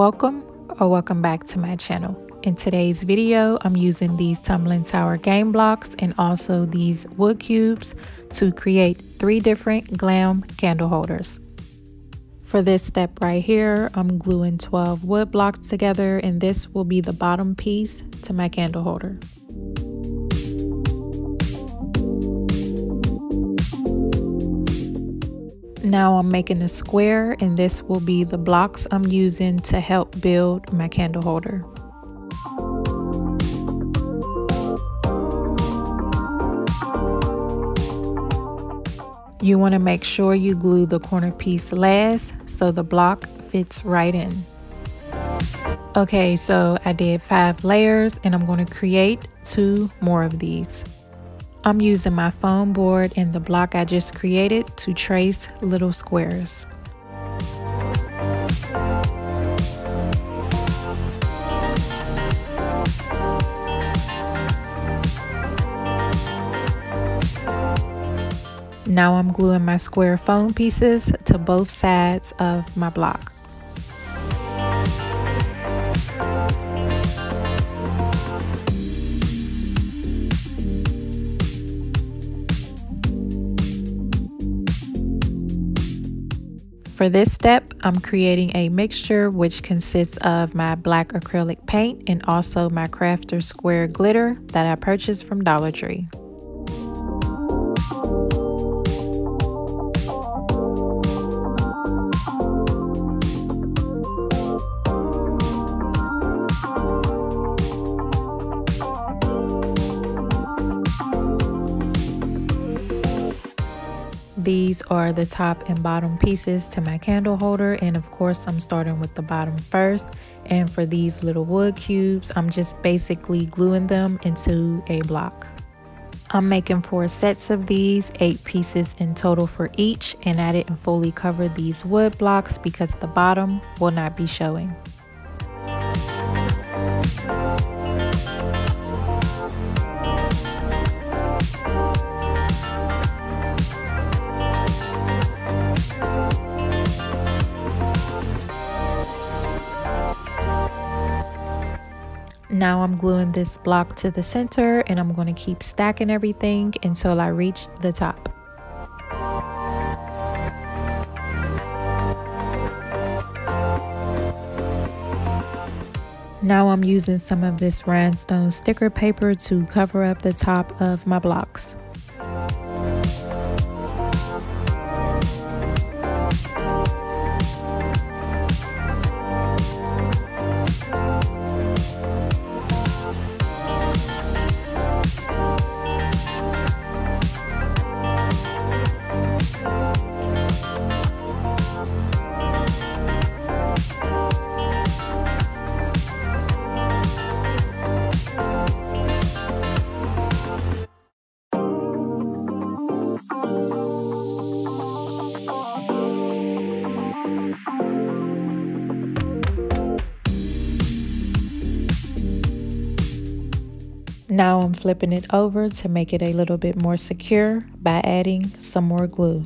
Welcome or welcome back to my channel. In today's video, I'm using these Tumbling Tower game blocks and also these wood cubes to create three different glam candle holders. For this step right here, I'm gluing 12 wood blocks together and this will be the bottom piece to my candle holder. Now I'm making a square and this will be the blocks I'm using to help build my candle holder. You want to make sure you glue the corner piece last so the block fits right in. Okay, so I did five layers and I'm going to create two more of these. I'm using my foam board and the block I just created to trace little squares. Now I'm gluing my square foam pieces to both sides of my block. For this step, I'm creating a mixture which consists of my black acrylic paint and also my crafter square glitter that I purchased from Dollar Tree. These are the top and bottom pieces to my candle holder and of course I'm starting with the bottom first and for these little wood cubes I'm just basically gluing them into a block. I'm making four sets of these, eight pieces in total for each and I didn't fully cover these wood blocks because the bottom will not be showing. Now I'm gluing this block to the center and I'm going to keep stacking everything until I reach the top. Now I'm using some of this rhinestone sticker paper to cover up the top of my blocks. Now I'm flipping it over to make it a little bit more secure by adding some more glue.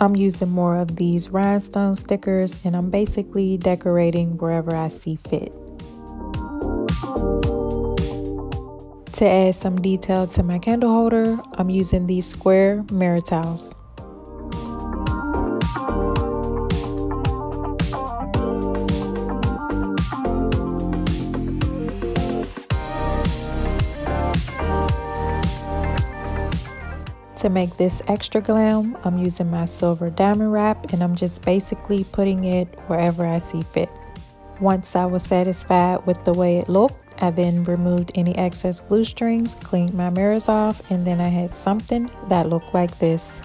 I'm using more of these rhinestone stickers and I'm basically decorating wherever I see fit. To add some detail to my candle holder, I'm using these square mirror tiles. To make this extra glam, I'm using my silver diamond wrap and I'm just basically putting it wherever I see fit. Once I was satisfied with the way it looked, I then removed any excess glue strings, cleaned my mirrors off, and then I had something that looked like this.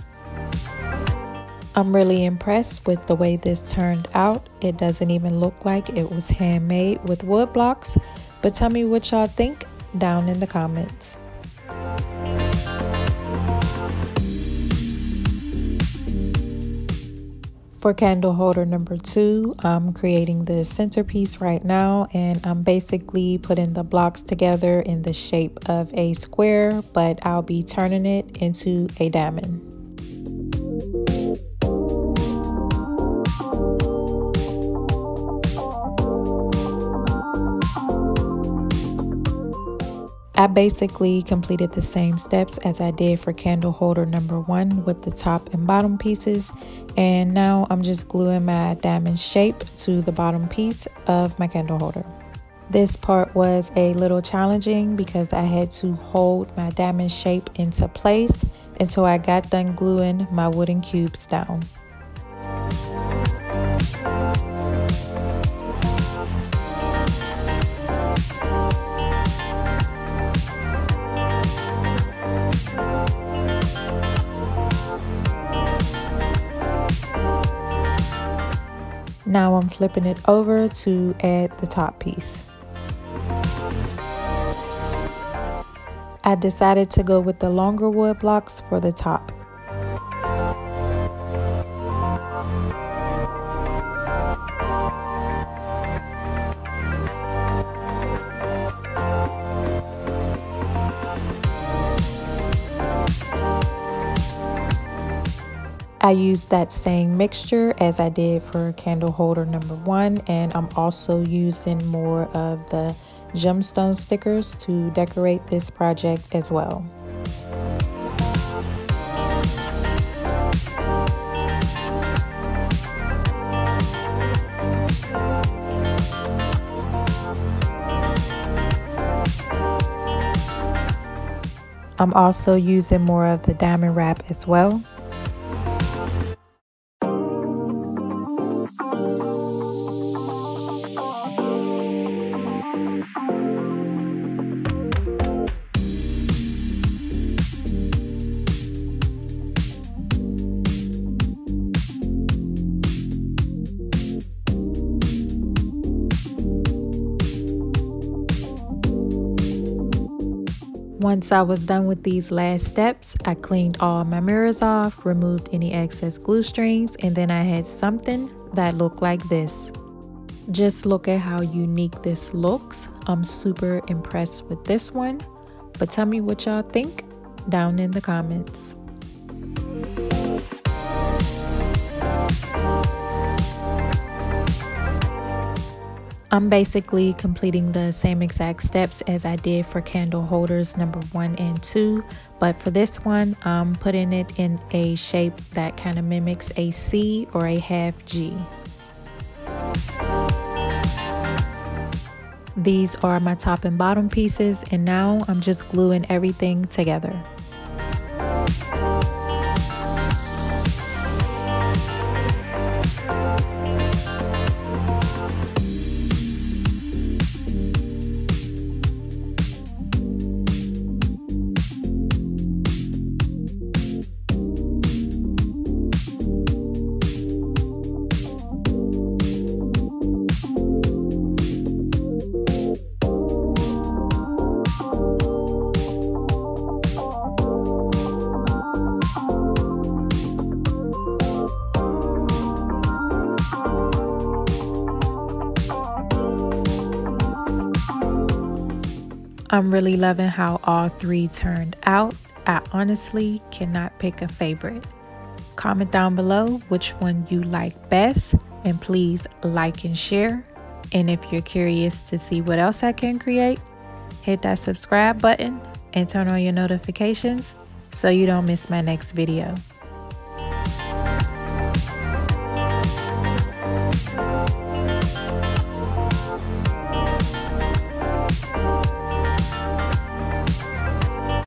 I'm really impressed with the way this turned out. It doesn't even look like it was handmade with wood blocks, but tell me what y'all think down in the comments. For candle holder number two, I'm creating the centerpiece right now and I'm basically putting the blocks together in the shape of a square, but I'll be turning it into a diamond. I basically completed the same steps as I did for candle holder number one with the top and bottom pieces. And now I'm just gluing my diamond shape to the bottom piece of my candle holder. This part was a little challenging because I had to hold my diamond shape into place until I got done gluing my wooden cubes down. Now I'm flipping it over to add the top piece. I decided to go with the longer wood blocks for the top. I used that same mixture as I did for candle holder number one and I'm also using more of the gemstone stickers to decorate this project as well. I'm also using more of the diamond wrap as well. Once I was done with these last steps, I cleaned all my mirrors off, removed any excess glue strings, and then I had something that looked like this. Just look at how unique this looks. I'm super impressed with this one. But tell me what y'all think down in the comments. I'm basically completing the same exact steps as I did for candle holders number one and two, but for this one, I'm putting it in a shape that kind of mimics a C or a half G. These are my top and bottom pieces, and now I'm just gluing everything together. I'm really loving how all three turned out. I honestly cannot pick a favorite. Comment down below which one you like best and please like and share. And if you're curious to see what else I can create, hit that subscribe button and turn on your notifications so you don't miss my next video.